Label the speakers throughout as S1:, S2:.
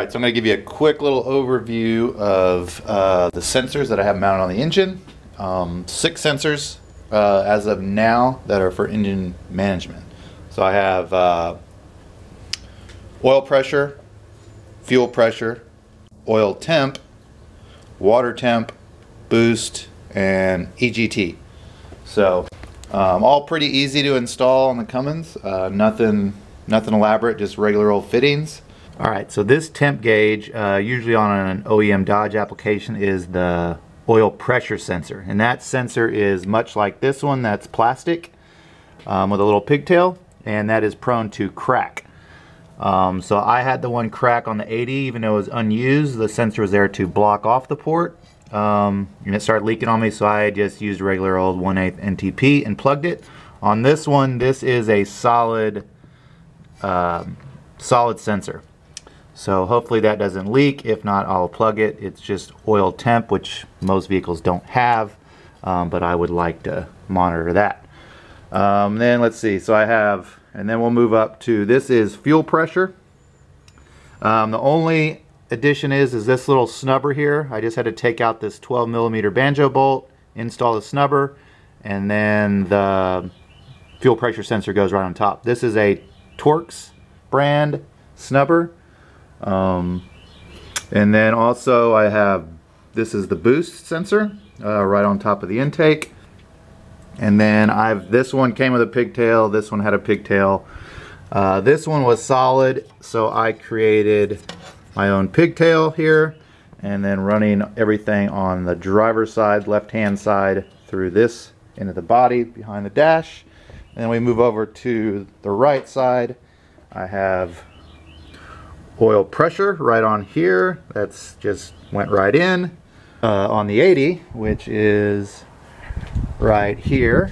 S1: right, so I'm going to give you a quick little overview of uh, the sensors that I have mounted on the engine. Um, six sensors uh, as of now that are for engine management. So I have uh, oil pressure, fuel pressure, oil temp, water temp, boost, and EGT. So um, all pretty easy to install on the Cummins. Uh, nothing, nothing elaborate, just regular old fittings. All right, so this temp gauge, uh, usually on an OEM Dodge application, is the oil pressure sensor. And that sensor is much like this one that's plastic um, with a little pigtail, and that is prone to crack. Um, so I had the one crack on the 80, even though it was unused. The sensor was there to block off the port. Um, and it started leaking on me, so I just used regular old 1 8 NTP and plugged it. On this one, this is a solid, uh, solid sensor. So hopefully that doesn't leak. If not, I'll plug it. It's just oil temp, which most vehicles don't have, um, but I would like to monitor that. Um, then let's see, so I have and then we'll move up to this is fuel pressure um, the only addition is is this little snubber here I just had to take out this 12 millimeter banjo bolt install the snubber and then the fuel pressure sensor goes right on top this is a Torx brand snubber um, and then also I have this is the boost sensor uh, right on top of the intake and then I've this one came with a pigtail, this one had a pigtail. Uh, this one was solid, so I created my own pigtail here and then running everything on the driver's side, left-hand side through this into the body behind the dash. And then we move over to the right side. I have oil pressure right on here. That's just went right in. Uh, on the 80, which is right here.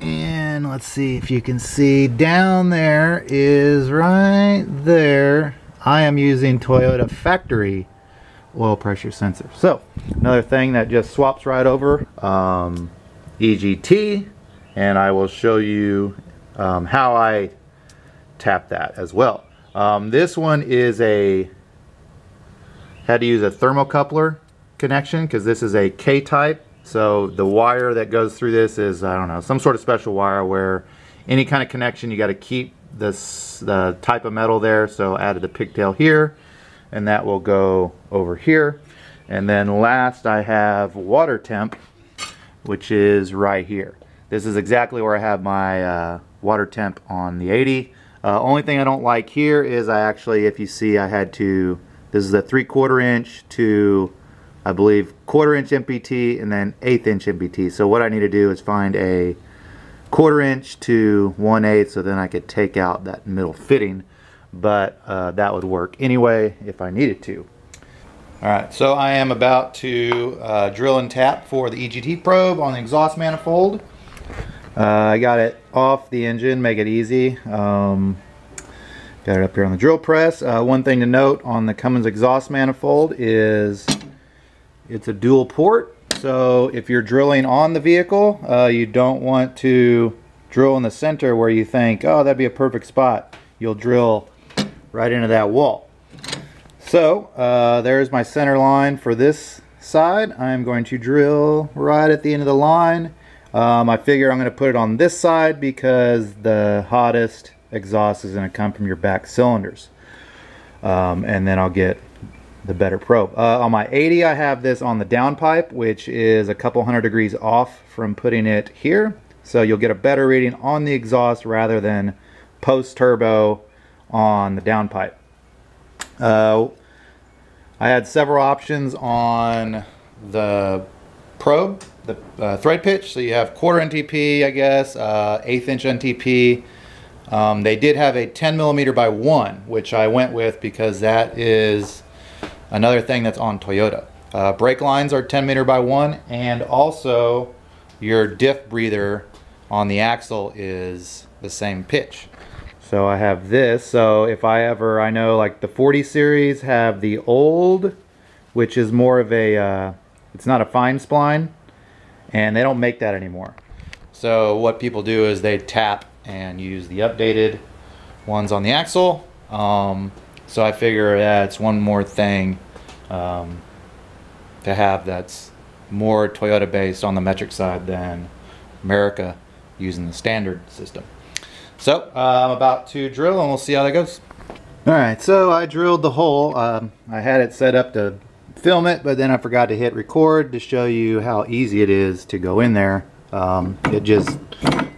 S1: And let's see if you can see down there is right there. I am using Toyota factory oil pressure sensor. So another thing that just swaps right over um, EGT and I will show you um, how I tap that as well. Um, this one is a had to use a thermocoupler connection because this is a K-type so the wire that goes through this is, I don't know, some sort of special wire where any kind of connection you got to keep this the type of metal there. So added the pigtail here and that will go over here. And then last I have water temp, which is right here. This is exactly where I have my uh, water temp on the 80. Uh, only thing I don't like here is I actually, if you see, I had to, this is a three quarter inch to I believe quarter inch MPT and then eighth inch MPT. So what I need to do is find a quarter inch to one eighth so then I could take out that middle fitting. But uh, that would work anyway if I needed to. Alright, so I am about to uh, drill and tap for the EGT probe on the exhaust manifold. Uh, I got it off the engine, make it easy. Um, got it up here on the drill press. Uh, one thing to note on the Cummins exhaust manifold is it's a dual port, so if you're drilling on the vehicle, uh, you don't want to drill in the center where you think, oh, that'd be a perfect spot. You'll drill right into that wall. So uh, there's my center line for this side. I'm going to drill right at the end of the line. Um, I figure I'm going to put it on this side because the hottest exhaust is going to come from your back cylinders. Um, and then I'll get the better probe. Uh, on my 80, I have this on the downpipe, which is a couple hundred degrees off from putting it here. So you'll get a better reading on the exhaust rather than post-turbo on the downpipe. Uh, I had several options on the probe, the uh, thread pitch. So you have quarter NTP, I guess, uh, eighth inch NTP. Um, they did have a 10 millimeter by one, which I went with because that is Another thing that's on Toyota. Uh, brake lines are 10 meter by one and also your diff breather on the axle is the same pitch. So I have this, so if I ever, I know like the 40 series have the old, which is more of a, uh, it's not a fine spline, and they don't make that anymore. So what people do is they tap and use the updated ones on the axle. Um, So I figure yeah, it's one more thing um, to have that's more Toyota based on the metric side than America using the standard system. So uh, I'm about to drill and we'll see how that goes. All right, so I drilled the hole. Um, I had it set up to film it, but then I forgot to hit record to show you how easy it is to go in there. Um, it just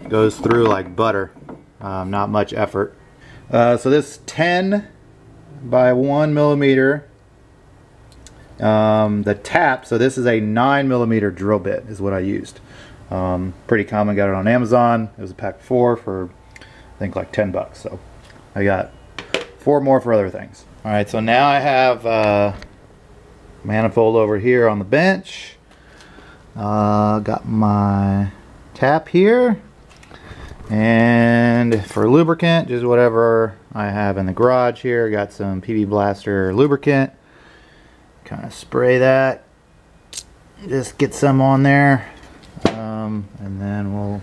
S1: goes through like butter, um, not much effort. Uh, so this 10 by 1 millimeter, um, the tap, so this is a 9 millimeter drill bit is what I used. Um, pretty common, got it on Amazon. It was a pack 4 for I think like 10 bucks. So I got four more for other things. All right, so now I have uh, manifold over here on the bench. Uh, got my tap here. And for lubricant, just whatever I have in the garage here. Got some PB Blaster lubricant. Kind of spray that. Just get some on there. Um, and then we'll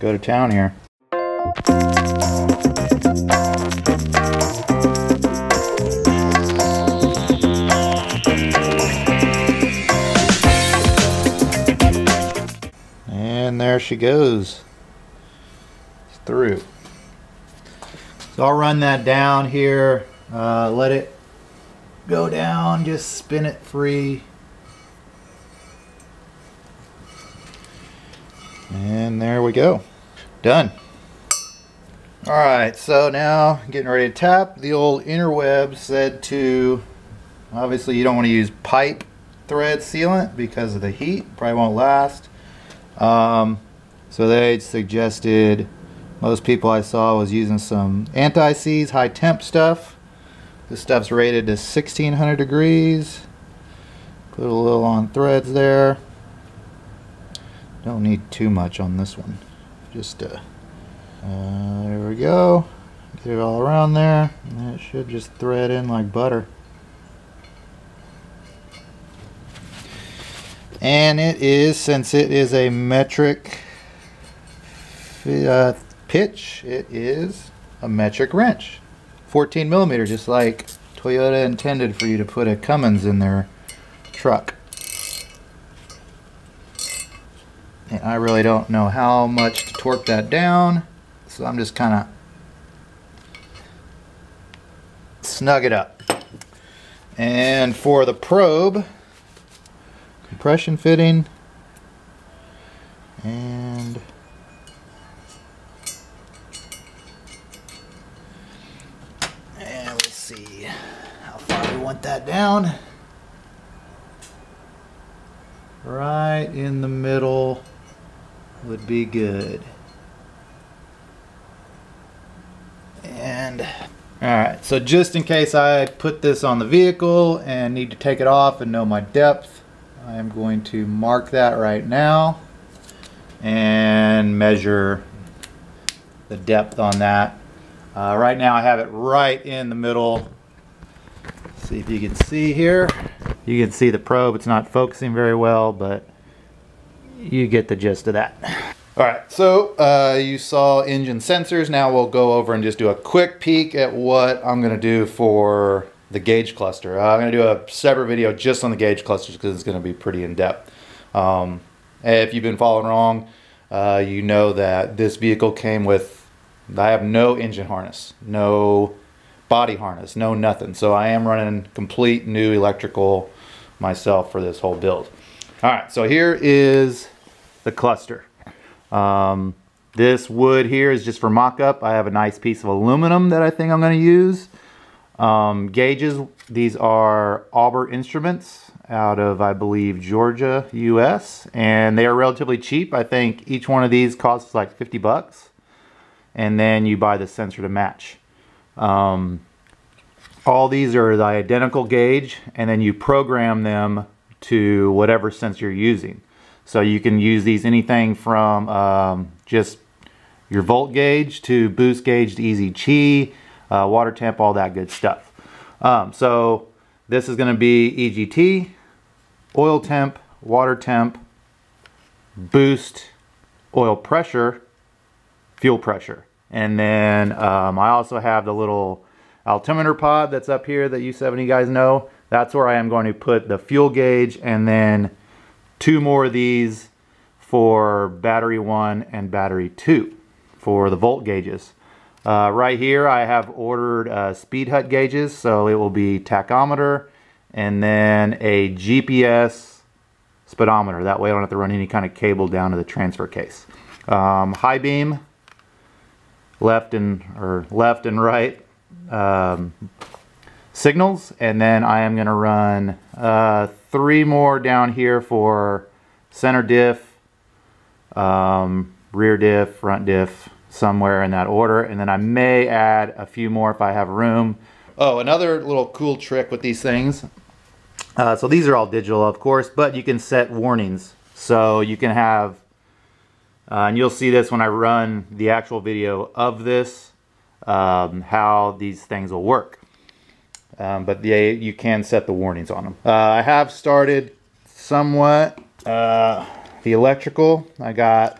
S1: go to town here. There she goes. Through. So I'll run that down here, uh, let it go down, just spin it free. And there we go. Done. Alright, so now getting ready to tap. The old interweb said to, obviously you don't want to use pipe thread sealant because of the heat, probably won't last. Um, so they suggested, most people I saw was using some anti-seize high temp stuff. This stuff's rated to 1600 degrees. Put a little on threads there. Don't need too much on this one. Just uh, uh, there we go. Get it all around there. And it should just thread in like butter. And it is since it is a metric uh, pitch it is a metric wrench. 14 millimeter just like Toyota intended for you to put a Cummins in their truck. And I really don't know how much to torque that down so I'm just kind of snug it up. And for the probe compression fitting. And and we'll see how far we want that down. Right in the middle would be good. And Alright, so just in case I put this on the vehicle and need to take it off and know my depth, I am going to mark that right now and measure the depth on that. Uh, right now I have it right in the middle. See if you can see here. You can see the probe. It's not focusing very well, but you get the gist of that. All right, so uh, you saw engine sensors. Now we'll go over and just do a quick peek at what I'm gonna do for the gauge cluster. Uh, I'm going to do a separate video just on the gauge clusters because it's going to be pretty in-depth. Um, if you've been following along, uh, you know that this vehicle came with, I have no engine harness, no body harness, no nothing. So I am running complete new electrical myself for this whole build. All right, so here is the cluster. Um, this wood here is just for mock-up. I have a nice piece of aluminum that I think I'm going to use. Um, gauges, these are Auber Instruments out of, I believe, Georgia, US. And they are relatively cheap. I think each one of these costs like 50 bucks. And then you buy the sensor to match. Um, all these are the identical gauge. And then you program them to whatever sensor you're using. So you can use these anything from um, just your volt gauge to boost gauge to EGT uh, water temp, all that good stuff. Um, so this is going to be EGT, oil temp, water temp, boost, oil pressure, fuel pressure. And then um, I also have the little altimeter pod that's up here that you 70 guys know, that's where I am going to put the fuel gauge and then two more of these for battery one and battery two for the volt gauges. Uh, right here I have ordered uh, SpeedHut gauges so it will be tachometer and then a GPS speedometer. That way I don't have to run any kind of cable down to the transfer case. Um, high beam, left and or left and right um, signals and then I am going to run uh, three more down here for center diff, um, rear diff, front diff, somewhere in that order and then I may add a few more if I have room. Oh, another little cool trick with these things. Uh, so these are all digital, of course, but you can set warnings. So you can have, uh, and you'll see this when I run the actual video of this, um, how these things will work. Um, but they, you can set the warnings on them. Uh, I have started somewhat uh, the electrical. I got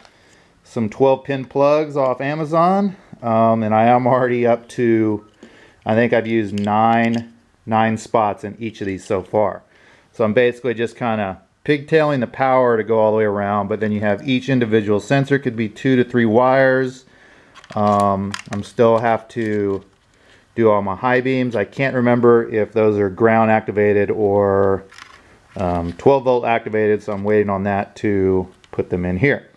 S1: some 12 pin plugs off Amazon um, and I am already up to I think I've used nine nine spots in each of these so far. So I'm basically just kind of pigtailing the power to go all the way around but then you have each individual sensor could be two to three wires. Um, I'm still have to do all my high beams. I can't remember if those are ground activated or um, 12 volt activated so I'm waiting on that to put them in here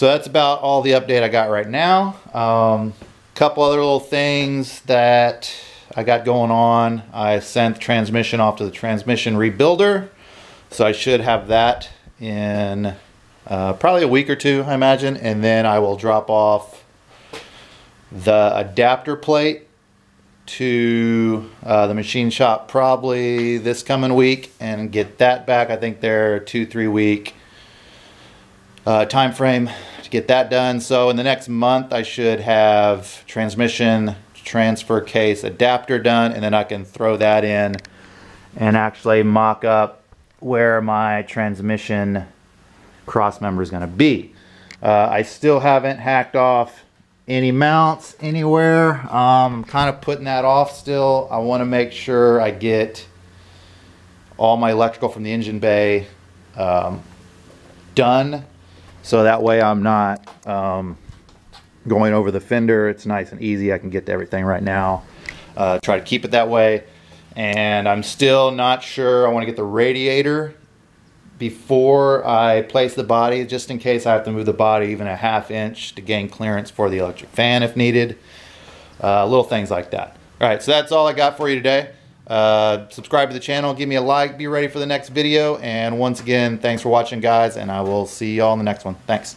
S1: so that's about all the update I got right now. A um, couple other little things that I got going on. I sent the transmission off to the transmission rebuilder. So I should have that in uh, probably a week or two, I imagine. And then I will drop off the adapter plate to uh, the machine shop probably this coming week and get that back. I think they're two, three week uh, time frame to get that done. So in the next month, I should have transmission transfer case adapter done, and then I can throw that in and actually mock up where my transmission cross member is going to be. Uh, I still haven't hacked off any mounts anywhere. Um, I'm kind of putting that off still. I want to make sure I get all my electrical from the engine bay um, done so that way I'm not um, going over the fender. It's nice and easy. I can get to everything right now. Uh, try to keep it that way. And I'm still not sure. I want to get the radiator before I place the body, just in case I have to move the body even a half inch to gain clearance for the electric fan if needed. Uh, little things like that. All right, so that's all I got for you today. Uh, subscribe to the channel, give me a like, be ready for the next video. And once again, thanks for watching, guys, and I will see y'all in the next one. Thanks.